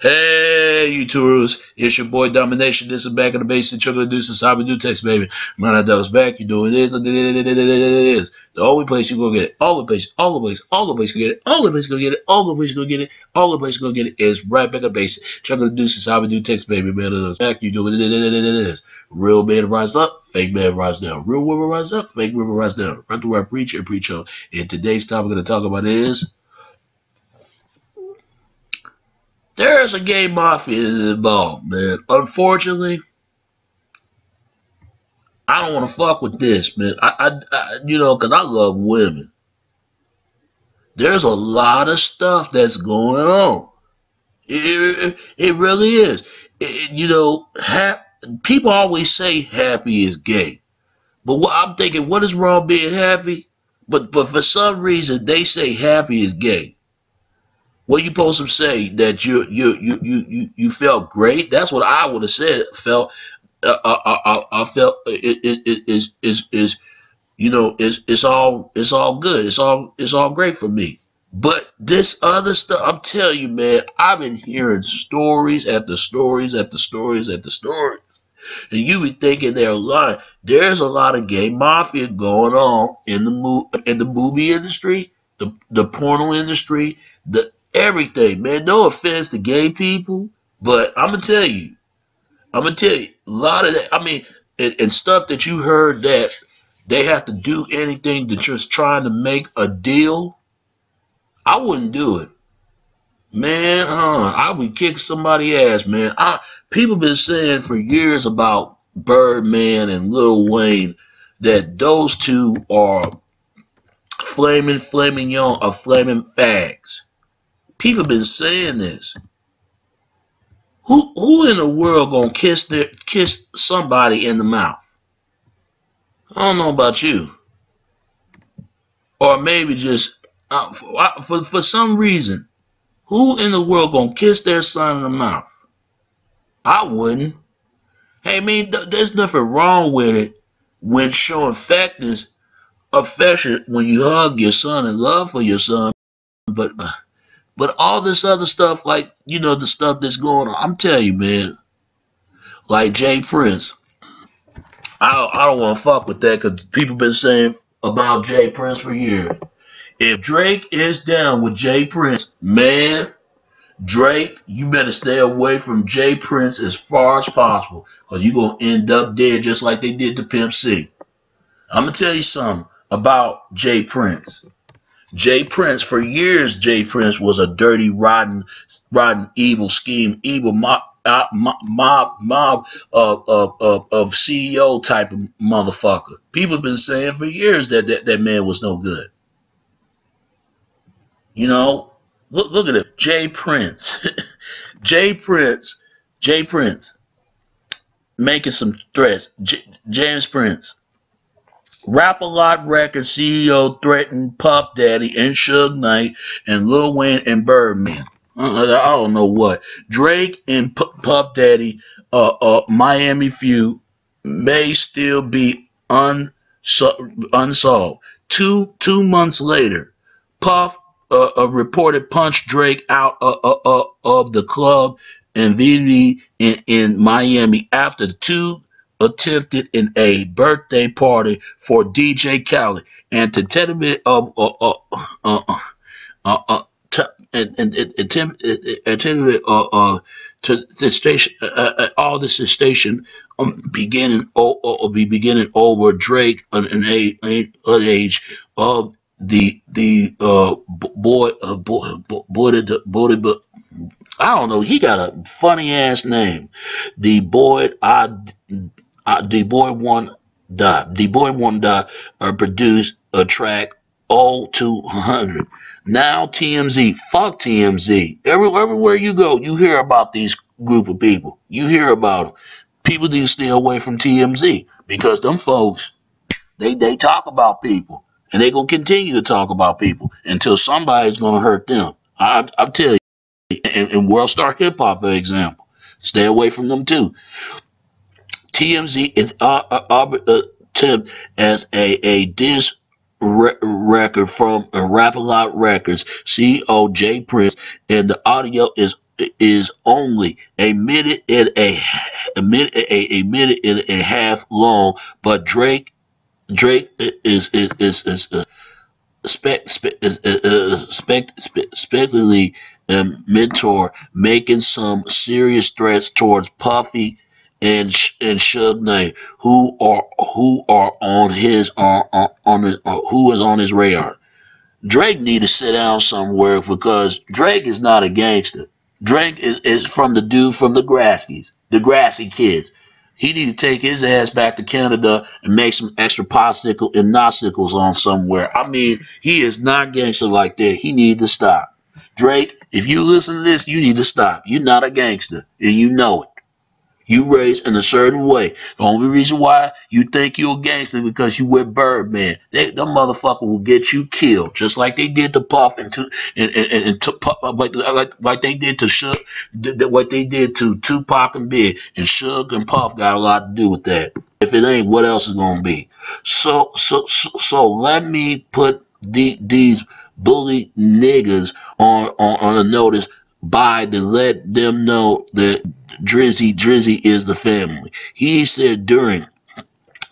Hey, YouTubers, it's your boy Domination. This is back in the of the Deuces. Do text, baby. Man, I was back. You doing this, this. The only place you gonna get it, all the place, all the place, all the place gonna get it, all the place gonna get it, all the place gonna get it, all the place gonna get it is right back of the Deuces. How we do text, baby. Man, I was back. You doing this. Real man rise up, fake man rise down. Real woman rise up, fake woman rise down. Right to where I preach and preach on. And today's topic we're gonna talk about is. There's a gay mafia involved, man. Unfortunately, I don't want to fuck with this, man. I, I, I you know, because I love women. There's a lot of stuff that's going on. It, it, it really is. It, you know, ha- people always say happy is gay. But what I'm thinking, what is wrong being happy? But but for some reason they say happy is gay. What you supposed to say that you you you you you felt great? That's what I would have said. Felt uh, I, uh, I, uh, uh, I felt it, it, it is is is you know it's it's all it's all good. It's all it's all great for me. But this other stuff, I'm telling you, man, I've been hearing stories after stories after stories after stories. And you be thinking they're lying. There's a lot of gay mafia going on in the mo- in the movie industry, the the porno industry, the everything, man. No offense to gay people, but I'm gonna tell you, I'm gonna tell you a lot of that. I mean, and, and stuff that you heard that they have to do anything to just trying to make a deal. I wouldn't do it, man. Huh? I would kick somebody ass, man. I people been saying for years about Birdman and Lil Wayne that those two are flaming, flaming young, or flaming fags. People been saying this. Who who in the world gonna kiss their kiss somebody in the mouth? I don't know about you. Or maybe just uh, for, for for some reason, who in the world gonna kiss their son in the mouth? I wouldn't. Hey, I mean, th there's nothing wrong with it when showing affections, affection when you hug your son and love for your son, but. Uh, but all this other stuff, like, you know, the stuff that's going on, I'm telling you, man, like Jay Prince, I don't, I don't want to fuck with that because people been saying about Jay Prince for years. If Drake is down with Jay Prince, man, Drake, you better stay away from Jay Prince as far as possible because you're going to end up dead just like they did to Pimp C. I'm going to tell you something about Jay Prince. Jay Prince, for years, Jay Prince was a dirty, rotten, rotten, evil scheme, evil mob, uh, mob, mob of, of, of, of CEO type of motherfucker. People have been saying for years that that, that man was no good. You know, look, look at it. Jay Prince. Jay Prince. Jay Prince. Making some threats. J- James Prince Rap-A-Lot Records CEO threatened Puff Daddy and Suge Knight and Lil Wayne and Birdman. Uh, I don't know what. Drake and P- Puff Daddy, uh, uh, Miami feud may still be unso- unsolved. Two two months later, Puff uh, uh, reported punched Drake out uh, of the club and VV in, in Miami after the two attempted in a birthday party for DJ Khaled. And to tell of uh, uh, uh, uh, uh, uh, and, and, attempt, attended uh, uh, to the station, uh, uh, all this is station um, beginning or, or be beginning over Drake an, an age, an age of the the uh boy uh, boy boy boy boy I don't know he got a funny ass name. The boy I uh, the boy one dot the boy dot uh, produced a track all 200 now tmz fuck tmz Every, everywhere you go you hear about these group of people. You hear about them people need to stay away from tmz because them folks they they talk about people and they gonna continue to talk about people until somebody's gonna hurt them. I i tell you and, and world star hip-hop for example stay away from them too TMZ is uh, uh, attempt as a, a disc re- record from Rap-A-Lot Records, CEO J Prince, and the audio is is only a minute and a, a minute a, a minute and a half long, but Drake Drake is is is, is uh, spec, spec, uh, uh, spec, spec, speculatively um, mentor making some serious threats towards Puffy and and Suge Knight, who are who are on his on on, on uh, who is on his radar. Drake need to sit down somewhere because Drake is not a gangster. Drake is, is from the dude from the Grassies, Degrassi Kids. He need to take his ass back to Canada and make some extra popsicle and nossicles on somewhere. I mean, he is not gangster like that. He need to stop. Drake, if you listen to this, you need to stop. You're not a gangster, and you know it. You raised in a certain way. The only reason why you think you're a gangster because you with Birdman. They, the motherfucker will get you killed, just like they did to Puff and to and, and, and to Puff, uh, like, like like they did to Suge, what they did to Tupac and Big, and Suge and Puff got a lot to do with that. If it ain't, what else is gonna be? So so so, so let me put the, these bully niggas on on, on a notice by to let them know that Drizzy Drizzy is the family. He said during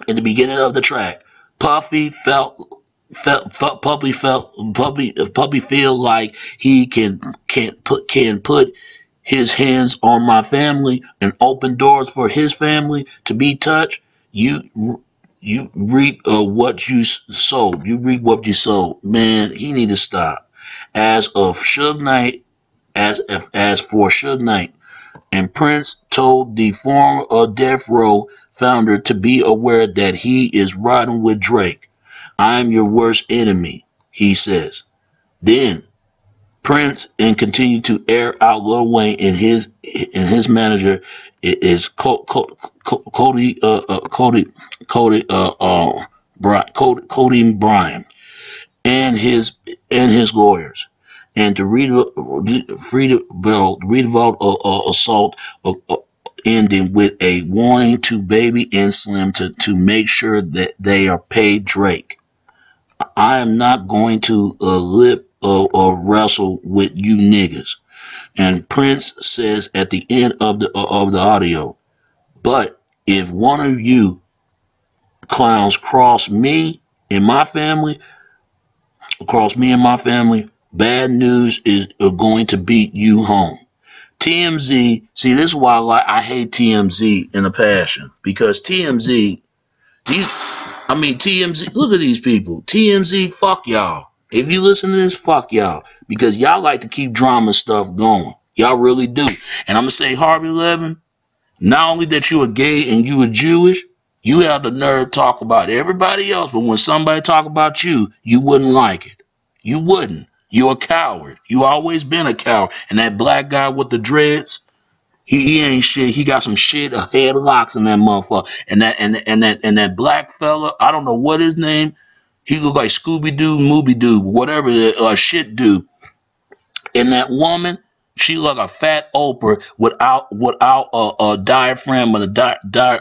in the beginning of the track, Puffy felt felt, felt Puppy felt Puppy Puppy feel like he can can put can put his hands on my family and open doors for his family to be touched. You you reap uh, what you sow. You reap what you sow. Man, he need to stop. As of Suge Knight as as for Suge Knight. And Prince told the former Death Row founder to be aware that he is riding with Drake. I'm your worst enemy, he says. Then Prince and continue to air out Lil Wayne and his and his manager is Cody uh, uh, Cody Cody uh, uh Brian, Cody, Cody Brian and his and his lawyers and to redevelop uh, uh, assault ending with a warning to Baby and Slim to, to make sure that they are paid Drake. I am not going to uh, lip or wrestle with you niggas. And Prince says at the end of the of the audio, but if one of you clowns cross me and my family, across me and my family, Bad news is going to beat you home. TMZ, see, this is why I, I hate TMZ in a passion because TMZ, these, I mean, TMZ, look at these people. TMZ, fuck y'all. If you listen to this, fuck y'all because y'all like to keep drama stuff going. Y'all really do. And I'm going to say, Harvey Levin, not only that you are gay and you are Jewish, you have the nerve to talk about everybody else, but when somebody talk about you, you wouldn't like it. You wouldn't. You're a coward. You always been a coward. And that black guy with the dreads, he, he ain't shit. He got some shit, a head of locks in that motherfucker. And that and and that and that black fella, I don't know what his name. He look like Scooby Doo, Mooby Doo, whatever uh, shit do. And that woman, she like a fat Oprah without without a, a diaphragm and a di, di,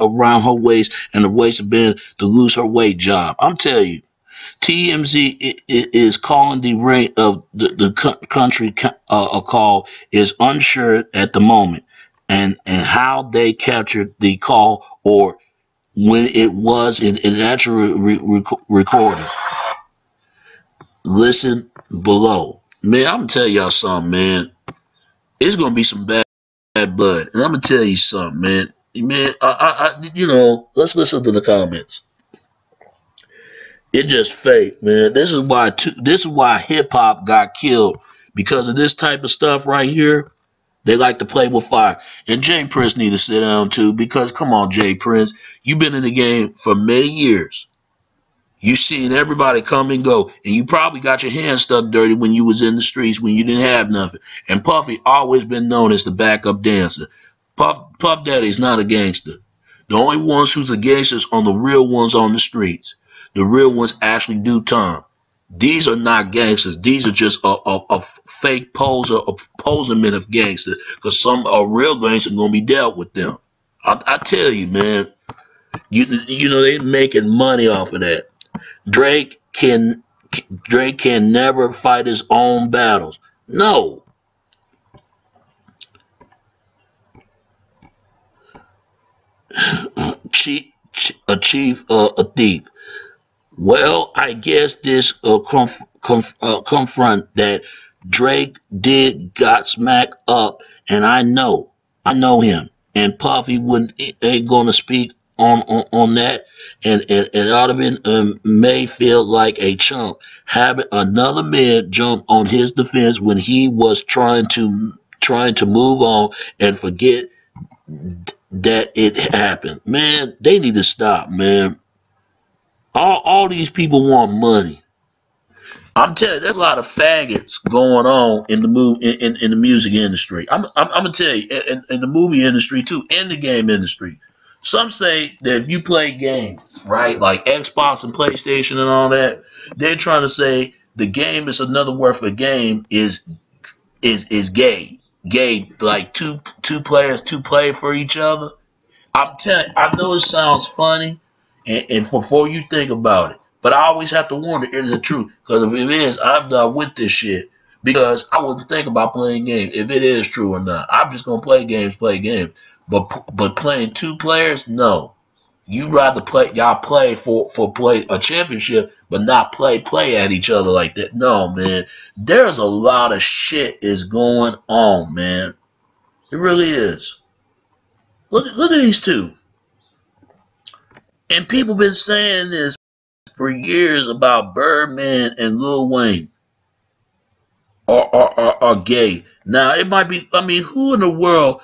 around her waist and the waistband to lose her weight job. I'm telling you, TMZ is calling the rate of the, the country uh, call is unsure at the moment, and and how they captured the call or when it was in, in actual re- recording. Listen below, man. I'm gonna tell y'all something, man. It's gonna be some bad, bad blood, and I'm gonna tell you something, man. Man, I, I, I you know, let's listen to the comments. It just fake, man. This is why this is why hip hop got killed because of this type of stuff right here. They like to play with fire. And Jay Prince need to sit down too because come on, Jay Prince, you've been in the game for many years. You seen everybody come and go, and you probably got your hands stuck dirty when you was in the streets when you didn't have nothing. And Puffy always been known as the backup dancer. Puff Puff Daddy's not a gangster. The only ones who's a gangsters are the real ones on the streets. The real ones actually do time. These are not gangsters. These are just a, a, a fake poser, a poser men of gangsters. Because some are real gangsters going to be dealt with them. I, I tell you, man. You you know they making money off of that. Drake can Drake can never fight his own battles. No. Chief, a chief, uh, a thief. Well, I guess this uh, conf- conf- uh, confront that Drake did got smacked up, and I know, I know him, and Puffy wouldn't ain't gonna speak on on, on that, and and, and been um, may feel like a chump having another man jump on his defense when he was trying to trying to move on and forget that it happened. Man, they need to stop, man. All all these people want money. I'm telling you, there's a lot of faggots going on in the move in, in, in the music industry. I'm, I'm, I'm gonna tell you, in, in the movie industry too, in the game industry. Some say that if you play games, right, like Xbox and PlayStation and all that, they're trying to say the game is another word for game is is is gay. Gay, like two two players, two play for each other. I'm telling I know it sounds funny, and, and before you think about it, but I always have to wonder, is it true? Because if it is, I'm not with this shit. Because I wouldn't think about playing games if it is true or not. I'm just gonna play games, play games. But but playing two players, no. You rather play y'all play for for play a championship, but not play play at each other like that. No, man. There's a lot of shit is going on, man. It really is. Look look at these two. And people been saying this for years about Birdman and Lil Wayne are, are, are, are gay. Now, it might be, I mean, who in the world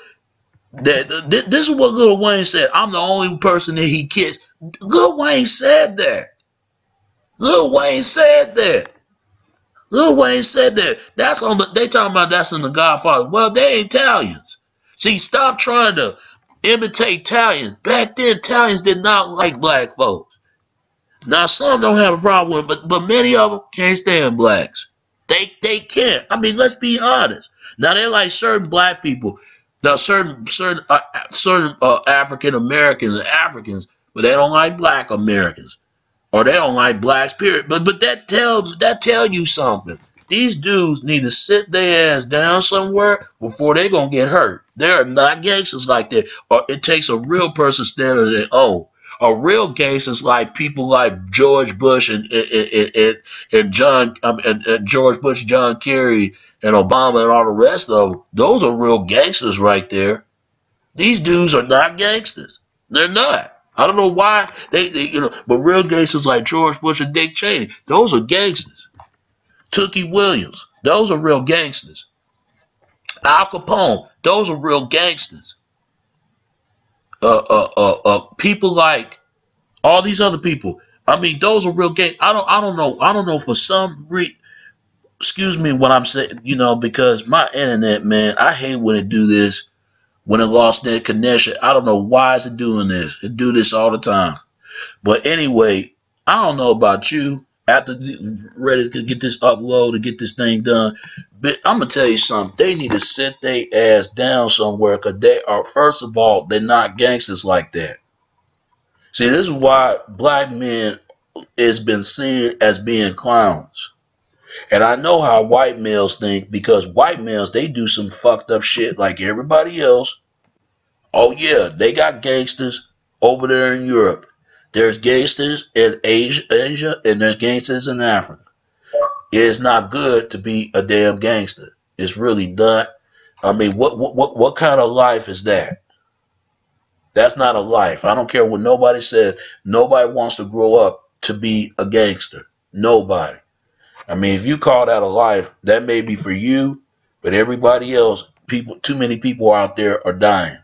that this is what Lil Wayne said. I'm the only person that he kissed. Lil Wayne said that. Lil Wayne said that. Lil Wayne said that. That's on the. They talking about that's in the Godfather. Well, they Italians. See, stop trying to imitate Italians. Back then, Italians did not like black folks. Now, some don't have a problem with, but but many of them can't stand blacks. They they can't. I mean, let's be honest. Now they like certain black people. Now certain certain uh, certain uh, African Americans and Africans, but they don't like black Americans, or they don't like blacks. Period. But but that tell that tell you something. These dudes need to sit their ass down somewhere before they're gonna get hurt. They are not gangsters like that. Or it takes a real person standing there. Oh, a real gangsters like people like George Bush and and, and, and John um, and, and, George Bush, John Kerry, and Obama and all the rest of them. Those are real gangsters right there. These dudes are not gangsters. They're not. I don't know why they, they you know, but real gangsters like George Bush and Dick Cheney, those are gangsters. Tookie Williams, those are real gangsters. Al Capone, those are real gangsters uh, uh, uh, uh, people like all these other people. I mean, those are real gay. I don't, I don't know. I don't know for some re. Excuse me what I'm saying, you know, because my internet, man, I hate when it do this, when it lost net connection. I don't know why is it doing this. It do this all the time. But anyway, I don't know about you. After ready to get this upload and get this thing done, but I'm gonna tell you something. They need to sit their ass down somewhere because they are, first of all, they're not gangsters like that. See, this is why black men has been seen as being clowns. And I know how white males think because white males they do some fucked up shit like everybody else. Oh yeah, they got gangsters over there in Europe. There's gangsters in Asia, Asia and there's gangsters in Africa. It's not good to be a damn gangster. It's really not. I mean, what what what, what kind of life is that? That's not a life. I don't care what nobody says. Nobody wants to grow up to be a gangster. Nobody. I mean, if you call that a life, that may be for you, but everybody else, people, too many people out there are dying.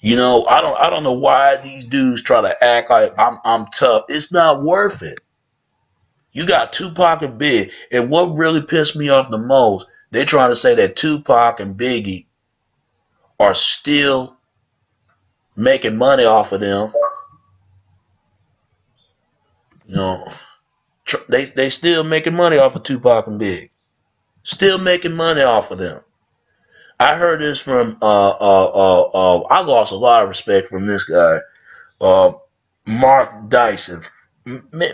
You know, I don't, I don't know why these dudes try to act like I'm, I'm tough. It's not worth it. You got Tupac and Big. And what really pissed me off the most, they're trying to say that Tupac and Biggie are still making money off of them. You know, they they still making money off of Tupac and Big. Still making money off of them. I heard this from uh uh uh, uh I lost a lot of respect from this guy, uh Mark Dyson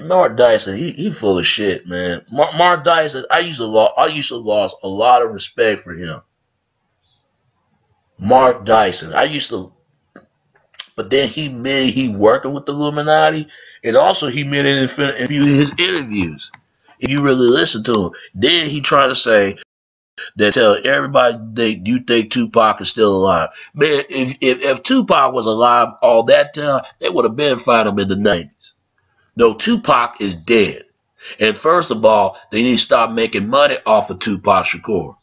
Mark Dyson, he, he full of shit, man. Mark, Mark Dyson, I used to lo- I used to lost a lot of respect for him. Mark Dyson, I used to but then he admitted he working with the Illuminati, and also he admitted in his interviews. If you really listen to him, then he tried to say that tell everybody they you think Tupac is still alive. Man, if, if, if Tupac was alive all that time, they would have been fighting him in the nineties. No, Tupac is dead. And first of all, they need to stop making money off of Tupac Shakur.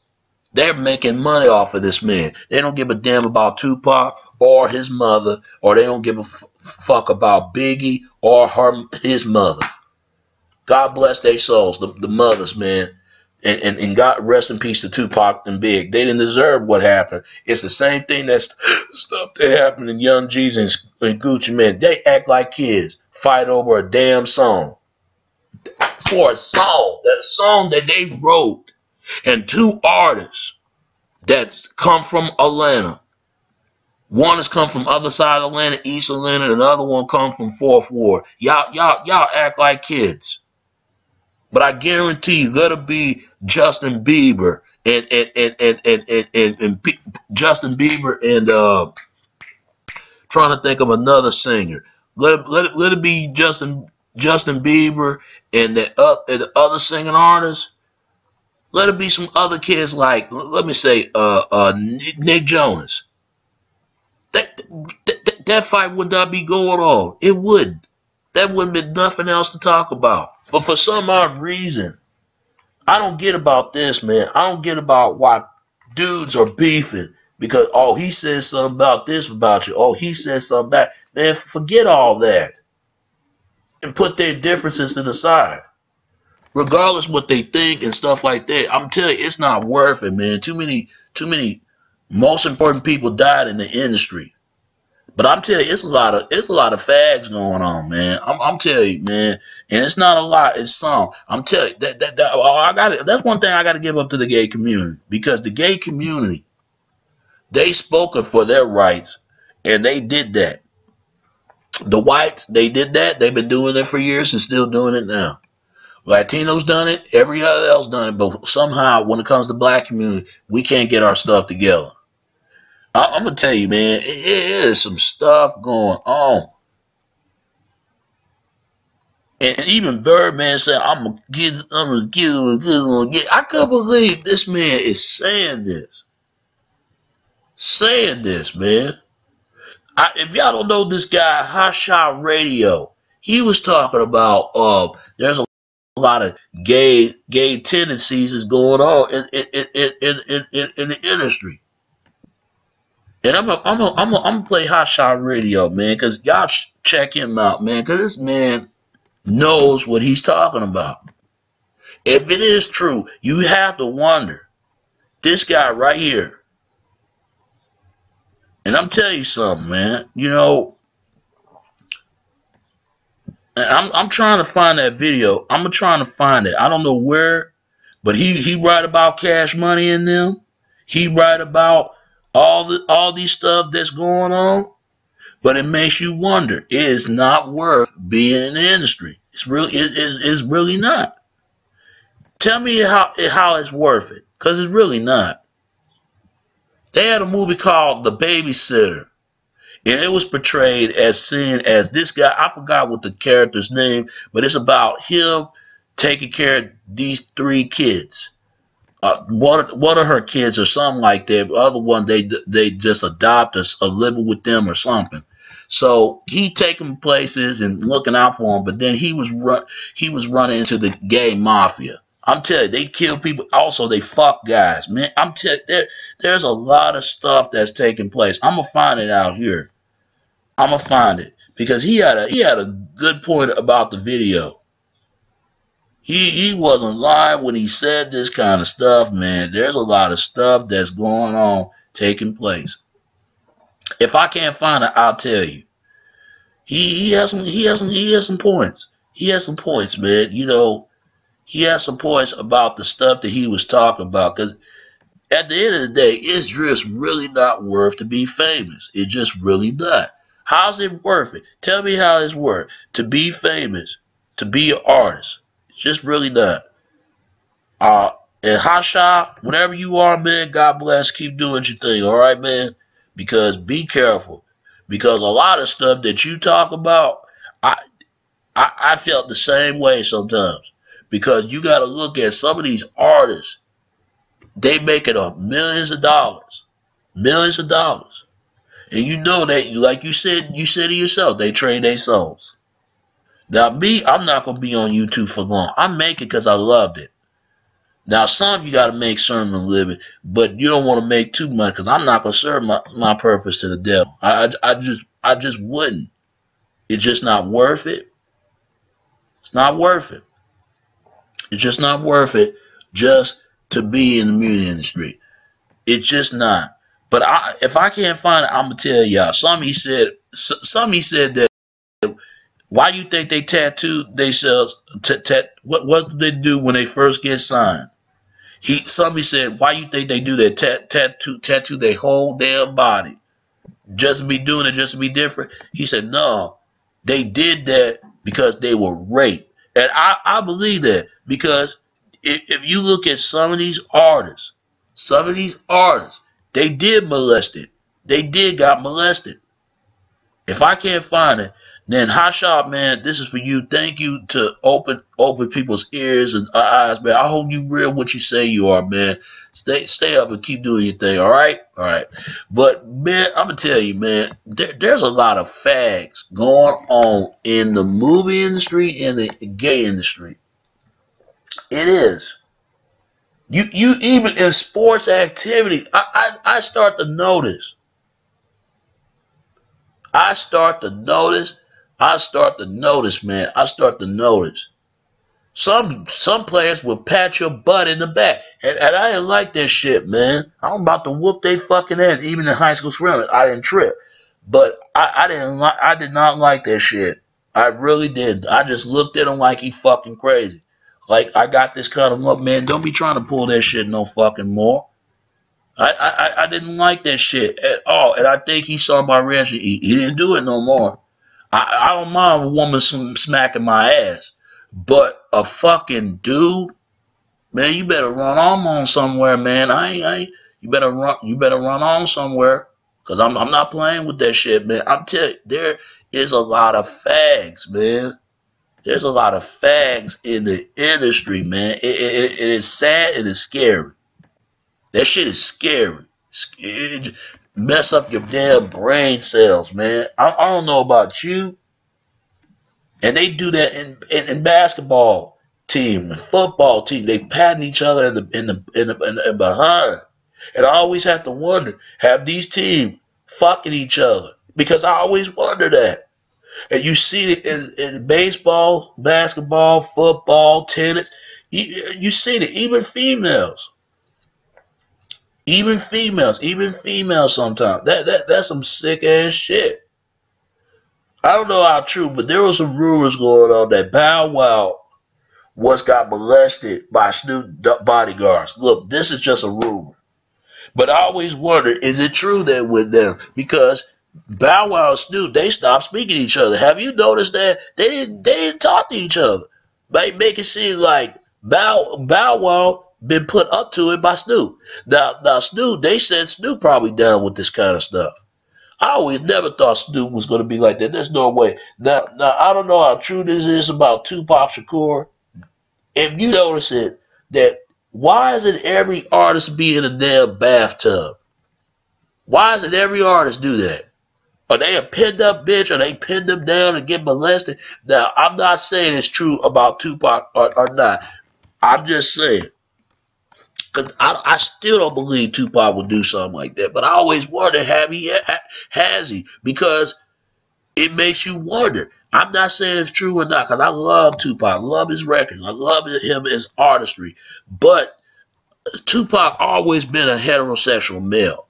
They're making money off of this man. They don't give a damn about Tupac or his mother, or they don't give a fuck about Biggie or her his mother. God bless their souls, the, the mothers, man. And, and, and God rest in peace to Tupac and Big. They didn't deserve what happened. It's the same thing that's stuff that happened in Young Jeezy and Gucci Mane. They act like kids, fight over a damn song. For a song, that song that they wrote, and two artists that's come from Atlanta. One has come from other side of Atlanta, East Atlanta, and another one come from Fourth Ward. Y'all, y'all, y'all act like kids. But I guarantee it be Justin Bieber and and and and and, and, and, and Justin Bieber and uh, trying to think of another singer. Let it, let let it be Justin Justin Bieber and the, uh, and the other singing artists. Let it be some other kids like let me say uh uh Nick Jonas. That that, that fight would not be going on. It wouldn't. That wouldn't be nothing else to talk about. But for some odd reason, I don't get about this, man. I don't get about why dudes are beefing because oh he says something about this about you. Oh he says something back. Man, forget all that and put their differences to the side. Regardless what they think and stuff like that, I'm telling you, it's not worth it, man. Too many, too many most important people died in the industry. But I'm telling you, it's a lot of it's a lot of fags going on, man. I'm, I'm telling you, man, and it's not a lot. It's some. I'm telling you that that, that I got That's one thing I got to give up to the gay community because the gay community, they spoken for their rights, and they did that. The whites, they did that. They've been doing it for years and still doing it now. Latinos done it. Every other else done it. But somehow, when it comes to black community, we can't get our stuff together. I, am gonna tell you, man, it, it is some stuff going on. And, even Birdman said, "I'm gonna get, I'm gonna get, I'm gonna get." I can't believe this man is saying this, saying this, man. I, if y'all don't know this guy, Hot Shot Radio, he was talking about uh, there's a lot of gay gay tendencies is going on in in in in, in, in the industry. And I'm a, I'm a, I'm a, I'm gonna play Hot Shot Radio, man, because y'all check him out, man, because this man knows what he's talking about. If it is true, you have to wonder. This guy right here. And I'm telling you something, man. You know, I'm I'm trying to find that video. I'm trying to find it. I don't know where, but he he write about cash money in them. He write about all the all these stuff that's going on, but it makes you wonder: it is not worth being in the industry. It's really it, it, it's really not. Tell me how how it's worth it, because it's really not. They had a movie called The Babysitter, and it was portrayed as seen as this guy. I forgot what the character's name, but it's about him taking care of these three kids uh, one one of her kids or something like that. The other one they they just adopt us or living with them or something. So he taking places and looking out for them, but then he was run he was running into the gay mafia. I'm telling you, they kill people. Also, they fuck guys, man. I'm telling there, there's a lot of stuff that's taking place. I'm gonna find it out here. I'm gonna find it because he had a he had a good point about the video. He he wasn't lying when he said this kind of stuff, man. There's a lot of stuff that's going on taking place. If I can't find it, I'll tell you. He he has some he has some he has some points. He has some points, man. You know, he has some points about the stuff that he was talking about. Because at the end of the day, it's just really not worth to be famous. It's just really not. How's it worth it? Tell me how it's worth to be famous, to be an artist just really not. Uh, and Shot, whatever you are, man, God bless. Keep doing your thing, all right, man? Because be careful. because a lot of stuff that you talk about, I I, I felt the same way sometimes because you got to look at some of these artists. They making up millions of dollars, millions of dollars, and you know that, like you said, you said to yourself, they trade their souls. Now, me, I'm not gonna be on YouTube for long. I make it because I loved it. Now, some you got to make certain a living, but you don't want to make too much because I'm not gonna serve my, my purpose to the devil. I, I, I just I just wouldn't. It's just not worth it. It's not worth it. It's just not worth it just to be in the music industry. It's just not. But I, if I can't find it, I'm gonna tell y'all. Some he said, some he said that. Why you think they tattooed themselves? T- t- what what do they do when they first get signed? He somebody said, why you think they do that? Tat, tattoo tattoo their whole damn body, just to be doing it, just to be different. He said, no, they did that because they were raped, and I I believe that because if, if you look at some of these artists, some of these artists, they did molested, they did got molested. If I can't find it, then Hot Shot, man, this is for you. Thank you to open open people's ears and uh, eyes, man. I hope you real what you say you are, man. Stay stay up and keep doing your thing, all right? All right. But man, I'm gonna tell you, man, there, there's a lot of fags going on in the movie industry and the gay industry. It is. You you even in sports activity, I, I, I start to notice. I start to notice I start to notice, man. I start to notice. Some some players will pat your butt in the back. And, and I didn't like that shit, man. I'm about to whoop they fucking ass. Even in high school scrimmage, I didn't trip. But I, I didn't like I did not like that shit. I really did. I just looked at him like he fucking crazy. Like I got this kind of look, man. Don't be trying to pull that shit no fucking more. I, I, I didn't like that shit at all. And I think he saw my reaction. He, he didn't do it no more. I, I don't mind a woman smacking my ass, but a fucking dude, man, you better run on on somewhere, man. I I you better run, you better run on somewhere, cause I'm, I'm not playing with that shit, man. I'm telling you, there is a lot of fags, man. There's a lot of fags in the industry, man. It, it, it is sad and it's scary. That shit is scary. It, mess up your damn brain cells, man. I, I don't know about you. And they do that in, in, in basketball team, football team. They patting each other in the in the in the, in the in behind. And I always have to wonder, have these teams fucking each other? Because I always wonder that. And you see it in, in baseball, basketball, football, tennis. You, you see it, even females. Even females, even females sometimes. That that that's some sick ass shit. I don't know how true, but there was some rumors going on that Bow Wow was got molested by Snoop bodyguards. Look, this is just a rumor. But I always wonder, is it true that with them? Because Bow Wow and Snoop, they stopped speaking to each other. Have you noticed that? They didn't they didn't talk to each other. They make it seem like Bow Bow Wow been put up to it by Snoop. Now, now Snoop, they said Snoop probably down with this kind of stuff. I always never thought Snoop was going to be like that. There's no way. Now, now I don't know how true this is about Tupac Shakur. If you notice it, that why isn't every artist be in a damn bathtub? Why isn't every artist do that? Are they a pinned up bitch? Are they pinned them down and get molested? Now, I'm not saying it's true about Tupac or, or not. I'm just saying Cause I, I still don't believe Tupac would do something like that. But I always wonder, have he, has he? Because it makes you wonder. I'm not saying it's true or not, because I love Tupac. I love his records. I love him as artistry. But Tupac always been a heterosexual male.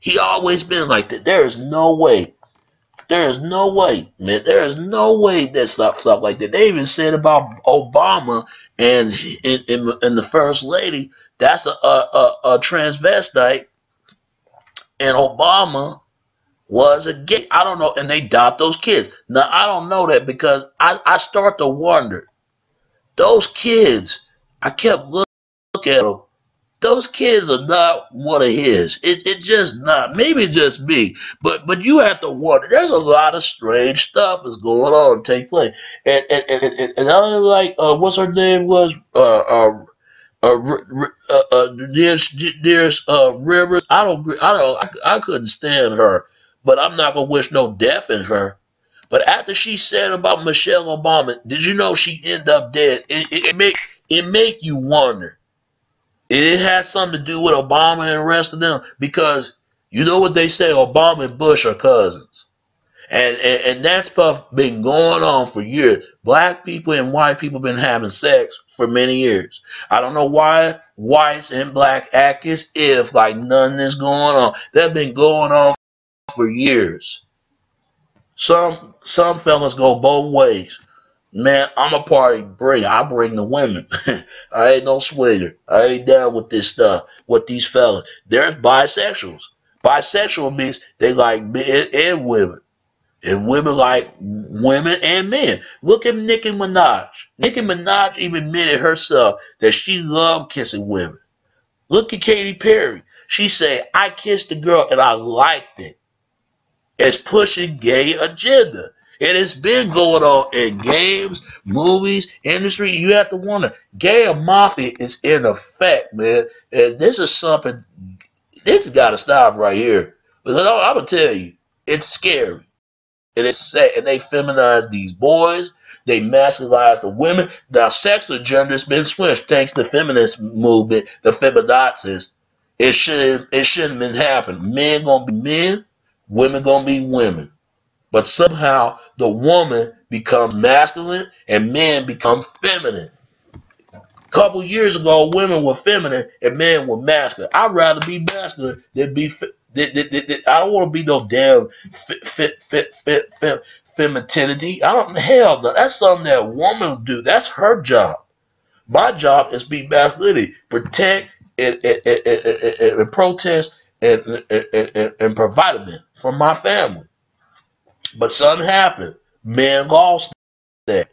He always been like that. There is no way. There is no way, man. There is no way that stuff, stuff like that. They even said about Obama and, and, and the first lady that's a, a, a, a transvestite, and Obama was a gay. I don't know, and they adopt those kids. Now I don't know that because I, I start to wonder. Those kids, I kept looking at them, those kids are not one of his. It it just not. Maybe just me, but but you have to wonder. There's a lot of strange stuff is going on take place, and and and, and, and I like uh, what's her name was uh uh. Uh, uh, uh, there's, there's uh, Rivers. I don't, I don't, I, I couldn't stand her, but I'm not gonna wish no death in her. But after she said about Michelle Obama, did you know she ended up dead? It, it, it make it make you wonder it has something to do with Obama and the rest of them because you know what they say, Obama and Bush are cousins. And, and, and that stuff been going on for years. Black people and white people been having sex for many years. I don't know why whites and black act as if like nothing is going on. That been going on for years. Some some fellas go both ways. Man, I'm a party bringer. I bring the women. I ain't no swinger. I ain't down with this stuff. With these fellas. There's bisexuals. Bisexual means they like men and women. And women like women and men. Look at Nicki Minaj. Nicki Minaj even admitted herself that she loved kissing women. Look at Katy Perry. She said, I kissed a girl and I liked it. It's pushing gay agenda. And It has been going on in games, movies, industry. You have to wonder, gay mafia is in effect, man. And this is something, this has got to stop right here. Because I'm going to tell you, it's scary. And it's sad. And they feminize these boys. They masculinize the women. Now, sexual gender has been switched thanks to the feminist movement, the feminazis. It shouldn't, it shouldn't have been happening. Men gonna be men, women gonna be women. But somehow the woman becomes masculine and men become feminine. A couple years ago, women were feminine and men were masculine. I'd rather be masculine than be. I don't want to be no damn fit, fit, fit, fit, fit, femininity. I don't. Hell no. That's something that woman do. That's her job. My job is be masculinity, protect and, and, and, and protest and, and, and provide for my family. But something happened. Men lost that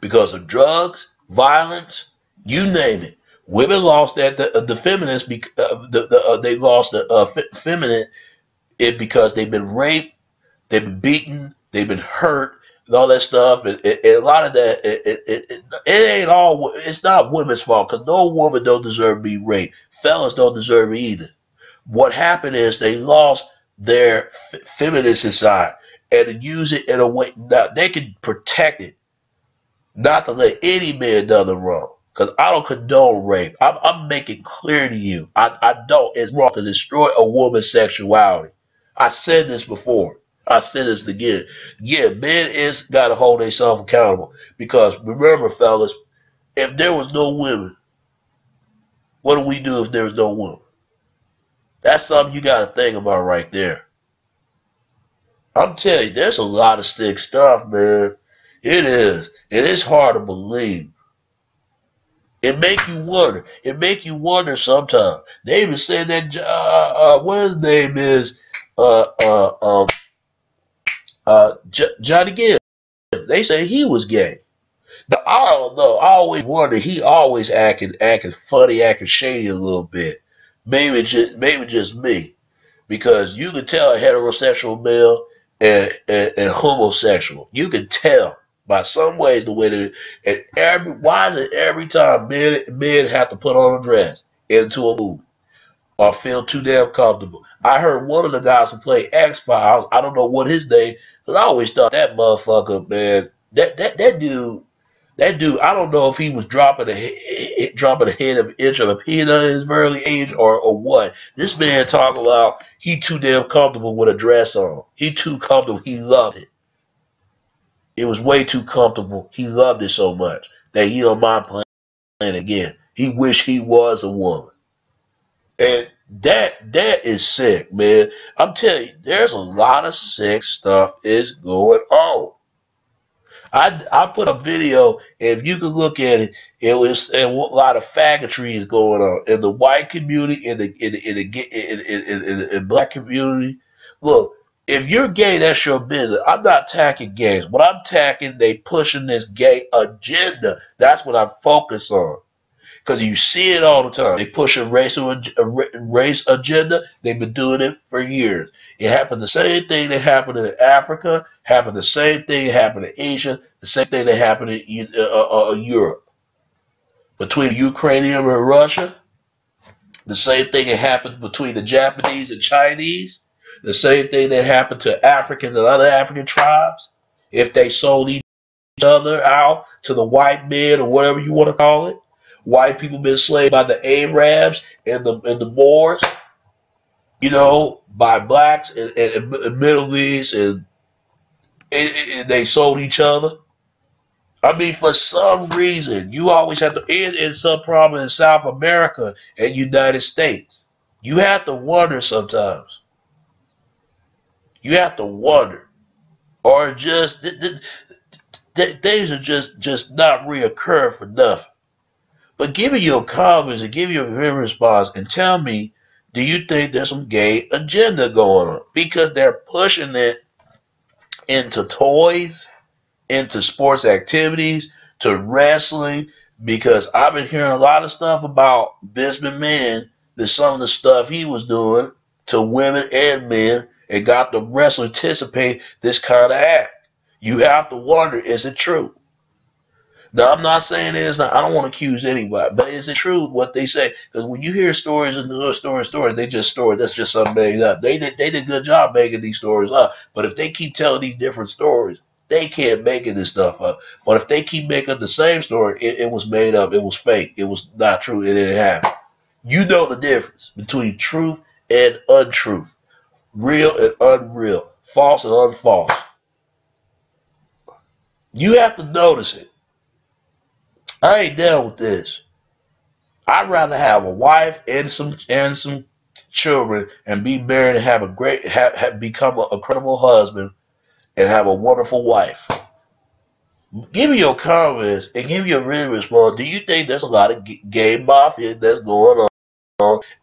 because of drugs, violence, you name it. Women lost that. The, the feminists, uh, the, the, uh, they lost the uh, feminine it because they've been raped, they've been beaten, they've been hurt, and all that stuff. And, and, and a lot of that, it, it, it, it, ain't all. It's not women's fault because no woman don't deserve to be raped. Fellas don't deserve it either. What happened is they lost their f- feminine side and use it in a way that they can protect it, not to let any man do the wrong. Because I don't condone rape. I'm, I'm, making clear to you. I, I don't. It's wrong to destroy a woman's sexuality. I said this before. I said this again. Yeah, men is got to hold themselves accountable. Because remember, fellas, if there was no women, what do we do if there was no women? That's something you got to think about right there. I'm telling you, there's a lot of sick stuff, man. It is. It is hard to believe. It make you wonder. It make you wonder sometimes. They even said that uh, uh, what his name is uh uh um uh J- Johnny Gibb. They say he was gay. Now I don't know. I always wonder. He always acting acting funny, acting shady a little bit. Maybe just maybe just me, because you can tell a heterosexual male and, and, and homosexual. You can tell by some ways the way that and every why is it every time men men have to put on a dress into a movie or feel too damn comfortable. I heard one of the guys who played X Files. I don't know what his name. Cause I always thought that motherfucker, man. That that that dude that dude, I don't know if he was dropping a dropping a head of inch of a peanut in his early age or, or what. This man talking about he too damn comfortable with a dress on. He too comfortable. He loved it. It was way too comfortable. He loved it so much that he don't mind playing again. He wish he was a woman. And that that is sick, man. I'm telling you, there's a lot of sick stuff is going on. I, I put a video, if you could look at it, it was a lot of faggotry is going on in the white community, in the in the, in the in, the, in, the, in, in black community. Look, if you're gay, that's your business. I'm not attacking gays. What I'm attacking, they pushing this gay agenda. That's what I focus on. because you see it all the time. They push a race a race agenda. They've been doing it for years. It happened the same thing that happened in Africa. Happened the same thing that happened in Asia. The same thing that happened in uh, uh, uh, Europe between Ukraine and Russia. The same thing that happened between the Japanese and Chinese. The same thing that happened to Africans and other African tribes. If they sold each other out to the white men or whatever you want to call it. White people been enslaved by the Arabs and the and the Moors, you know, by blacks and, and, and Middle East, and, and, and, they sold each other. I mean, for some reason, you always have to end in some problem in South America and United States. You have to wonder sometimes. You have to wonder, or just th- th- th- things are just just not reoccur for nothing. But give me your comments and give me your response and tell me, do you think there's some gay agenda going on? Because they're pushing it into toys, into sports activities, to wrestling. Because I've been hearing a lot of stuff about Vince McMahon, that some of the stuff he was doing to women and men, and got the wrestler anticipate this kind of act. You have to wonder, is it true? Now, I'm not saying it's not, I don't want to accuse anybody, but is it true what they say? Because when you hear stories and stories, stories, they just story. That's just something made up. They did, they did a good job making these stories up. But if they keep telling these different stories, they can't make it this stuff up. But if they keep making the same story, it, it was made up. It was fake. It was not true. It didn't happen. You know the difference between truth and untruth, real and unreal, false and unfalse. You have to notice it. I ain't down with this. I'd rather have a wife and some and some children and be married and have a great have, have become a, a credible husband and have a wonderful wife. Give me your comments and give me your real response. Do you think there's a lot of gay mafia that's going on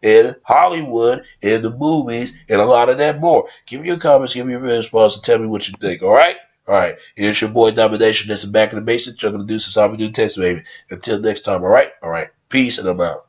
in Hollywood, in the movies, and a lot of that more? Give me your comments, give me your response, and tell me what you think. All right. All right, here's your boy Domination. That's the back of the basics. You're gonna do this is how we do text, baby. Until next time, all right? All right. Peace and I'm out.